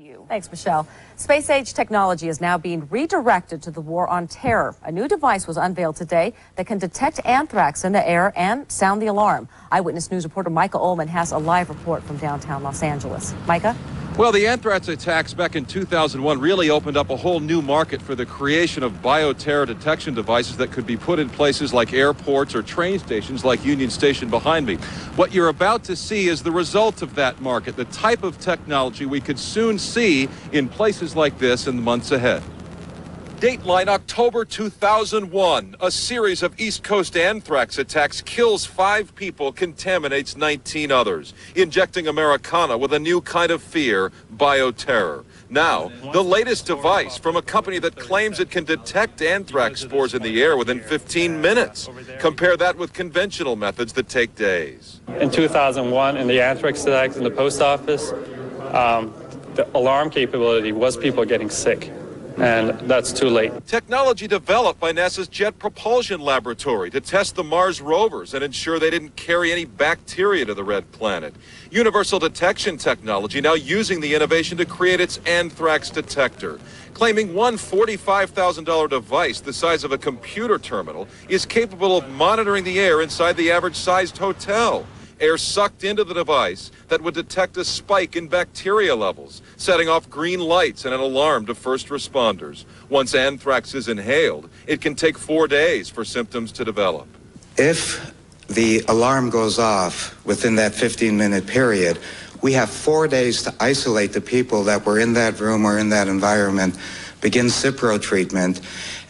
you. Thanks, Michelle. Space age technology is now being redirected to the war on terror. A new device was unveiled today that can detect anthrax in the air and sound the alarm. Eyewitness News reporter Micah Ohlman has a live report from downtown Los Angeles. Micah? Well, the anthrax attacks back in 2001 really opened up a whole new market for the creation of bioterror detection devices that could be put in places like airports or train stations like Union Station behind me. What you're about to see is the result of that market, the type of technology we could soon see in places like this in the months ahead. Dateline October 2001. A series of East Coast anthrax attacks kills five people, contaminates 19 others, injecting Americana with a new kind of fear, bioterror. Now, the latest device from a company that claims it can detect anthrax spores in the air within 15 minutes. Compare that with conventional methods that take days. In 2001, in the anthrax attacks in the post office, um, the alarm capability was people getting sick and that's too late. Technology developed by NASA's Jet Propulsion Laboratory to test the Mars rovers and ensure they didn't carry any bacteria to the red planet. Universal detection technology now using the innovation to create its anthrax detector, claiming one $45,000 device the size of a computer terminal is capable of monitoring the air inside the average sized hotel air sucked into the device that would detect a spike in bacteria levels, setting off green lights and an alarm to first responders. Once anthrax is inhaled, it can take four days for symptoms to develop. If the alarm goes off within that 15 minute period, we have four days to isolate the people that were in that room or in that environment, begin Cipro treatment,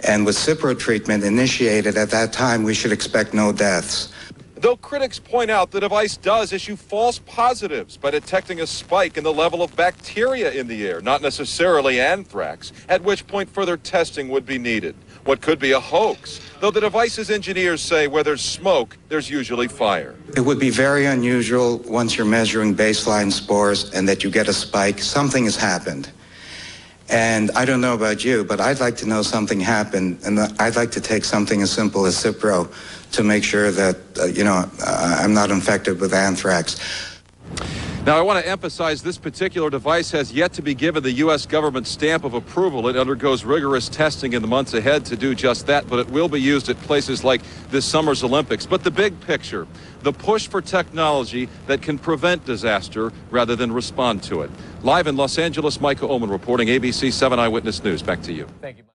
and with Cipro treatment initiated at that time, we should expect no deaths. Though critics point out the device does issue false positives by detecting a spike in the level of bacteria in the air, not necessarily anthrax, at which point further testing would be needed. What could be a hoax, though the device's engineers say where there's smoke, there's usually fire. It would be very unusual once you're measuring baseline spores and that you get a spike. Something has happened. And I don't know about you, but I'd like to know something happened, and I'd like to take something as simple as Cipro to make sure that, uh, you know, uh, I'm not infected with anthrax. Now, I want to emphasize this particular device has yet to be given the U.S. government stamp of approval. It undergoes rigorous testing in the months ahead to do just that, but it will be used at places like this summer's Olympics. But the big picture, the push for technology that can prevent disaster rather than respond to it. Live in Los Angeles, Micah Ohlman reporting ABC 7 Eyewitness News. Back to you. Thank you.